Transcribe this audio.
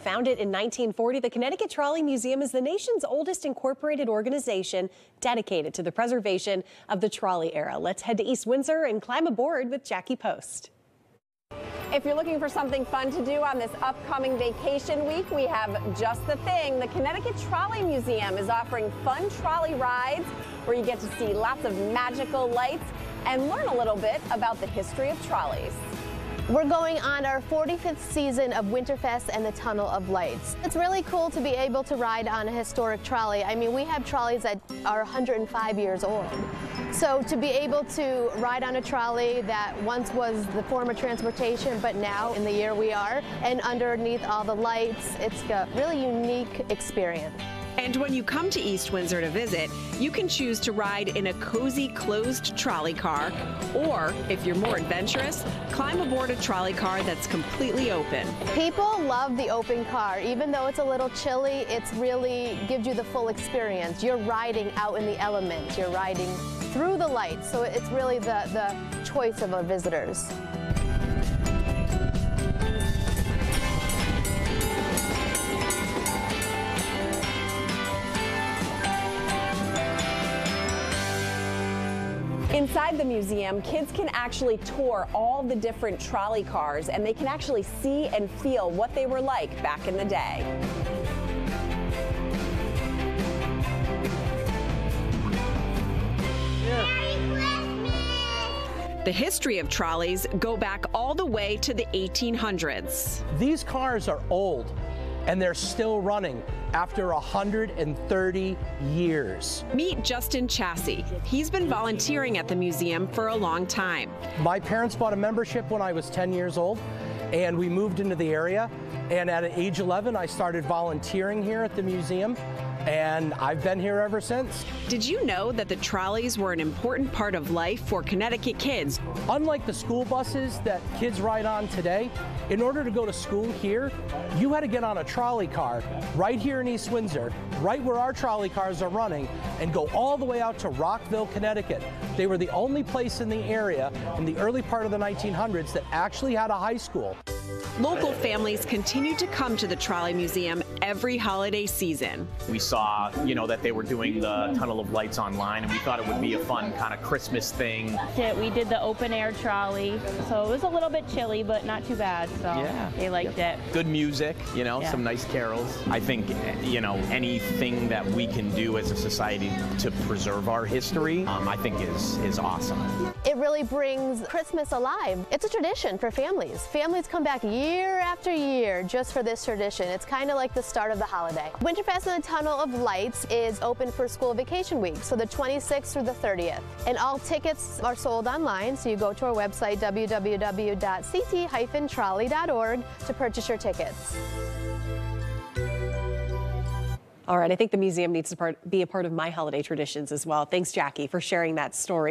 Founded in 1940, the Connecticut Trolley Museum is the nation's oldest incorporated organization dedicated to the preservation of the trolley era. Let's head to East Windsor and climb aboard with Jackie Post. If you're looking for something fun to do on this upcoming vacation week, we have just the thing. The Connecticut Trolley Museum is offering fun trolley rides where you get to see lots of magical lights and learn a little bit about the history of trolleys. We're going on our 45th season of Winterfest and the Tunnel of Lights. It's really cool to be able to ride on a historic trolley. I mean, we have trolleys that are 105 years old. So to be able to ride on a trolley that once was the form of transportation, but now in the year we are, and underneath all the lights, it's a really unique experience. And when you come to East Windsor to visit, you can choose to ride in a cozy closed trolley car, or if you're more adventurous, climb aboard a trolley car that's completely open. People love the open car. Even though it's a little chilly, it's really gives you the full experience. You're riding out in the elements. You're riding through the lights. So it's really the, the choice of our visitors. Inside the museum, kids can actually tour all the different trolley cars and they can actually see and feel what they were like back in the day. The history of trolleys go back all the way to the 1800s. These cars are old and they're still running after 130 years. Meet Justin Chassis. He's been volunteering at the museum for a long time. My parents bought a membership when I was 10 years old and we moved into the area and at age 11 I started volunteering here at the museum and I've been here ever since. Did you know that the trolleys were an important part of life for Connecticut kids? Unlike the school buses that kids ride on today, in order to go to school here, you had to get on a trolley car right here in East Windsor, right where our trolley cars are running, and go all the way out to Rockville, Connecticut. They were the only place in the area in the early part of the 1900s that actually had a high school. Local families continue to come to the Trolley Museum every holiday season. We saw, you know, that they were doing the Tunnel of Lights online, and we thought it would be a fun kind of Christmas thing. We did the open air trolley, so it was a little bit chilly, but not too bad. So yeah. they liked it. Good music, you know, yeah. some nice carols. I think, you know, anything that we can do as a society to preserve our history, um, I think is is awesome. It really brings Christmas alive. It's a tradition for families. Families come back year year after year just for this tradition. It's kind of like the start of the holiday. Winterfest in the Tunnel of Lights is open for school vacation week, so the 26th through the 30th. And all tickets are sold online, so you go to our website, www.ct-trolley.org to purchase your tickets. All right, I think the museum needs to part, be a part of my holiday traditions as well. Thanks, Jackie, for sharing that story.